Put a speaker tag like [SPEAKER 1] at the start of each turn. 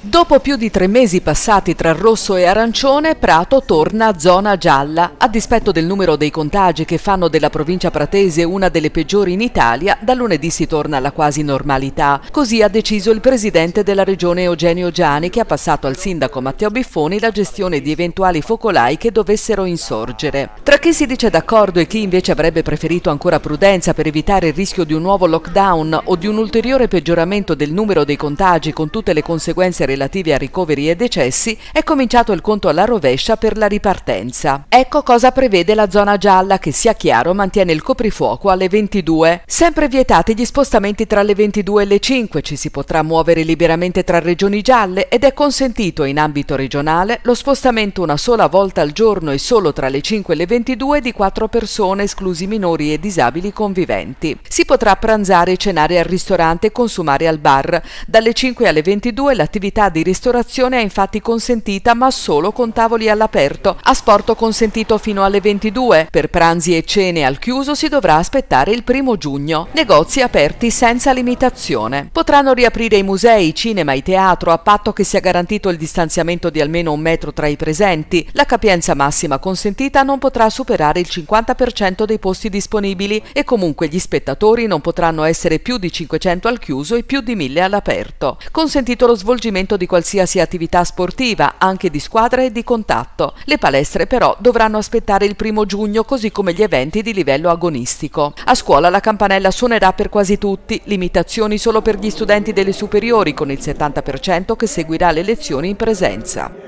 [SPEAKER 1] Dopo più di tre mesi passati tra rosso e arancione, Prato torna zona gialla. A dispetto del numero dei contagi che fanno della provincia pratese una delle peggiori in Italia, da lunedì si torna alla quasi normalità. Così ha deciso il presidente della regione Eugenio Giani che ha passato al sindaco Matteo Biffoni la gestione di eventuali focolai che dovessero insorgere. Tra chi si dice d'accordo e chi invece avrebbe preferito ancora prudenza per evitare il rischio di un nuovo lockdown o di un ulteriore peggioramento del numero dei contagi con tutte le conseguenze relativi a ricoveri e decessi, è cominciato il conto alla rovescia per la ripartenza. Ecco cosa prevede la zona gialla che, sia chiaro, mantiene il coprifuoco alle 22. Sempre vietati gli spostamenti tra le 22 e le 5, ci si potrà muovere liberamente tra regioni gialle ed è consentito in ambito regionale lo spostamento una sola volta al giorno e solo tra le 5 e le 22 di quattro persone, esclusi minori e disabili conviventi. Si potrà pranzare e cenare al ristorante e consumare al bar. Dalle 5 alle 22 l'attività l'attività di ristorazione è infatti consentita ma solo con tavoli all'aperto, a sporto consentito fino alle 22. Per pranzi e cene al chiuso si dovrà aspettare il primo giugno. Negozi aperti senza limitazione. Potranno riaprire i musei, cinema e teatro a patto che sia garantito il distanziamento di almeno un metro tra i presenti. La capienza massima consentita non potrà superare il 50% dei posti disponibili e comunque gli spettatori non potranno essere più di 500 al chiuso e più di 1000 all'aperto. Consentito lo svolgimento di qualsiasi attività sportiva, anche di squadra e di contatto. Le palestre però dovranno aspettare il primo giugno, così come gli eventi di livello agonistico. A scuola la campanella suonerà per quasi tutti, limitazioni solo per gli studenti delle superiori, con il 70% che seguirà le lezioni in presenza.